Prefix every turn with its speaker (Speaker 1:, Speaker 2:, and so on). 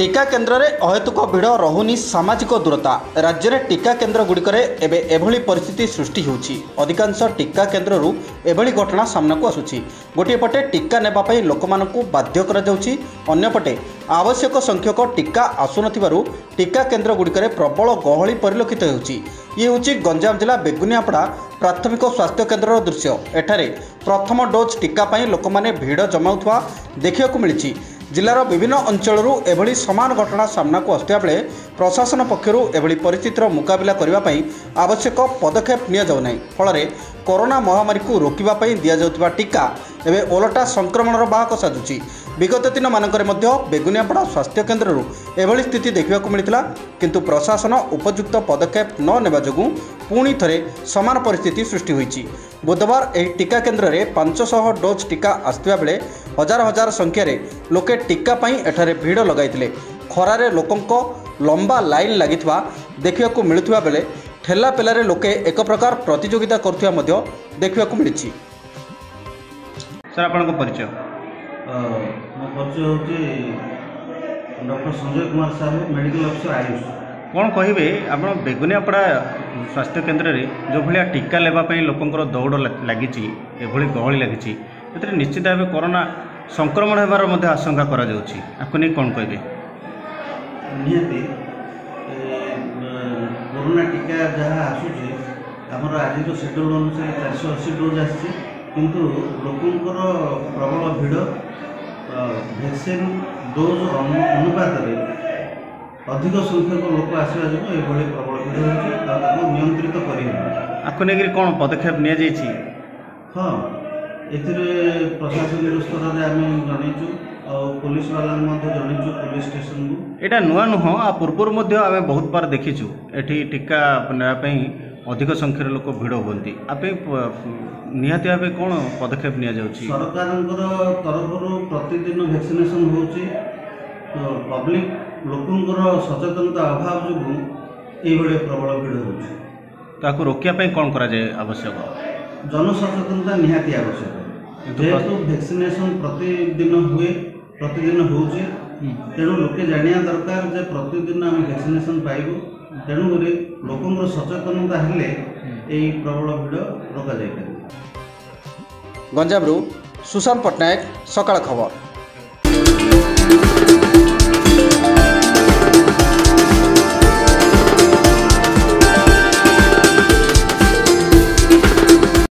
Speaker 1: ଟିକା କେନ୍ଦ୍ରରେ ଅହେତୁକ ଭିଡ଼ ରହୁନି ସାମାଜିକ ଦୂରତା ରାଜ୍ୟରେ ଟିକା କେନ୍ଦ୍ରଗୁଡ଼ିକରେ ଏବେ ଏଭଳି ପରିସ୍ଥିତି ସୃଷ୍ଟି ହେଉଛି ଅଧିକାଂଶ ଟିକା କେନ୍ଦ୍ରରୁ ଏଭଳି ଘଟଣା ସାମ୍ନାକୁ ଆସୁଛି ଗୋଟିଏ ପଟେ ଟିକା ନେବା ପାଇଁ ଲୋକମାନଙ୍କୁ ବାଧ୍ୟ କରାଯାଉଛି ଅନ୍ୟପଟେ ଆବଶ୍ୟକ ସଂଖ୍ୟକ ଟିକା ଆସୁନଥିବାରୁ ଟିକା କେନ୍ଦ୍ରଗୁଡ଼ିକରେ ପ୍ରବଳ ଗହଳି ପରିଲକ୍ଷିତ ହେଉଛି ଇଏ ହେଉଛି ଗଞ୍ଜାମ ଜିଲ୍ଲା ବେଗୁନିଆପଡ଼ା ପ୍ରାଥମିକ ସ୍ୱାସ୍ଥ୍ୟ କେନ୍ଦ୍ରର ଦୃଶ୍ୟ ଏଠାରେ ପ୍ରଥମ ଡୋଜ୍ ଟିକା ପାଇଁ ଲୋକମାନେ ଭିଡ଼ ଜମାଉଥିବା ଦେଖିବାକୁ ମିଳିଛି ଜିଲ୍ଲାର ବିଭିନ୍ନ ଅଞ୍ଚଳରୁ ଏଭଳି ସମାନ ଘଟଣା ସାମ୍ନାକୁ ଆସୁଥିବା ବେଳେ ପ୍ରଶାସନ ପକ୍ଷରୁ ଏଭଳି ପରିସ୍ଥିତିର ମୁକାବିଲା କରିବା ପାଇଁ ଆବଶ୍ୟକ ପଦକ୍ଷେପ ନିଆଯାଉନାହିଁ ଫଳରେ କରୋନା ମହାମାରୀକୁ ରୋକିବା ପାଇଁ ଦିଆଯାଉଥିବା ଟିକା ଏବେ ଓଲଟା ସଂକ୍ରମଣର ବାହକ ସାଜୁଛି ବିଗତ ଦିନମାନଙ୍କରେ ମଧ୍ୟ ବେଗୁନିଆପଡ଼ା ସ୍ୱାସ୍ଥ୍ୟ କେନ୍ଦ୍ରରୁ ଏଭଳି ସ୍ଥିତି ଦେଖିବାକୁ ମିଳିଥିଲା କିନ୍ତୁ ପ୍ରଶାସନ ଉପଯୁକ୍ତ ପଦକ୍ଷେପ ନ ନେବା ଯୋଗୁଁ पुणी थे सामान पिस्थित सृष्टि बुधवार यह टीका केन्द्र में पांचशह डोज टीका आसवा बेले हजार हजार संख्यार लोके टीकापाई भिड़ लगे खरारे लोक लंबा लाइन लगी देखा मिलता बेले ठेलापेलें लोके एक प्रकार प्रतिजोगिता कर देखा मिली
Speaker 2: सर आपण
Speaker 3: doctor Sanjay Kumar Sahu medical officer Ayush
Speaker 2: କ'ଣ କହିବେ ଆପଣ ବେଗୁନିଆପଡ଼ା ସ୍ୱାସ୍ଥ୍ୟ କେନ୍ଦ୍ରରେ ଯେଉଁଭଳିଆ ଟୀକା ନେବା ପାଇଁ ଲୋକଙ୍କର ଦୌଡ଼ ଲାଗିଛି ଏଭଳି ଗହଳି ଲାଗିଛି ସେଥିରେ ନିଶ୍ଚିତ ଭାବେ କରୋନା ସଂକ୍ରମଣ ହେବାର ମଧ୍ୟ ଆଶଙ୍କା କରାଯାଉଛି ଆକୁ ନେଇ କ'ଣ କହିବେ
Speaker 3: ନିହାତି କରୋନା ଟୀକା ଯାହା ଆସୁଛି ଆମର ଆଜିର ସେଡ୍ୟୁଲ୍ ଅନୁସାରେ ଚାରିଶହ ଅଶୀ ଡୋଜ୍ ଆସିଛି କିନ୍ତୁ ଲୋକଙ୍କର ପ୍ରବଳ ଭିଡ଼ ଭ୍ୟାକ୍ସିନ୍ ଡୋଜ୍ ଅନୁପାତରେ ଅଧିକ ସଂଖ୍ୟକ ଲୋକ ଆସିବା ଯୋଗୁଁ ଏଭଳି ପ୍ରବଳ ଭିଡ଼ ହେଉଛି ଆଉ ତାକୁ
Speaker 2: ନିୟନ୍ତ୍ରିତ କରିବୁ ଆକୁ ନେଇକରି କ'ଣ ପଦକ୍ଷେପ ନିଆଯାଇଛି
Speaker 3: ହଁ ଏଥିରେ ପ୍ରଶାସନିକ ସ୍ତରରେ ଆମେ ଜଣେଇଛୁ ଆଉ ପୋଲିସବାଲାଙ୍କୁ ମଧ୍ୟ ଜଣେଇଛୁ ପୋଲିସ ଷ୍ଟେସନକୁ ଏଇଟା ନୂଆ ନୁହଁ
Speaker 2: ଆଉ ପୂର୍ବରୁ ମଧ୍ୟ ଆମେ ବହୁତ ବାର ଦେଖିଛୁ ଏଠି ଟୀକା ନେବା ପାଇଁ ଅଧିକ ସଂଖ୍ୟାରେ ଲୋକ ଭିଡ଼ ହୁଅନ୍ତି ଆ ପାଇଁ ନିହାତି ଭାବେ କ'ଣ ପଦକ୍ଷେପ ନିଆଯାଉଛି
Speaker 3: ସରକାରଙ୍କର ତରଫରୁ ପ୍ରତିଦିନ ଭ୍ୟାକ୍ସିନେସନ୍ ହେଉଛି ପବ୍ଲିକ ଲୋକଙ୍କର ସଚେତନତା ଅଭାବ ଯୋଗୁଁ ଏଇଭଳିଆ ପ୍ରବଳ ଭିଡ଼ ହେଉଛି
Speaker 2: ତାକୁ ରୋକିବା ପାଇଁ କ'ଣ କରାଯାଏ ଆବଶ୍ୟକ ଜନସଚେତନତା
Speaker 3: ନିହାତି ଆବଶ୍ୟକ ଯେହେତୁ ଭ୍ୟାକ୍ସିନେସନ୍ ପ୍ରତିଦିନ ହୁଏ ପ୍ରତିଦିନ ହେଉଛି ତେଣୁ ଲୋକେ ଜାଣିବା ଦରକାର ଯେ ପ୍ରତିଦିନ ଆମେ ଭ୍ୟାକ୍ସିନେସନ୍ ପାଇବୁ ତେଣୁକରି ଲୋକଙ୍କର ସଚେତନତା
Speaker 1: ହେଲେ ଏହି ପ୍ରବଳ ଭିଡ଼ ରୋକାଯାଇପାରିବ ଗଞ୍ଜାମରୁ ସୁଶାନ୍ତ ପଟ୍ଟନାୟକ ସକାଳ ଖବର thank you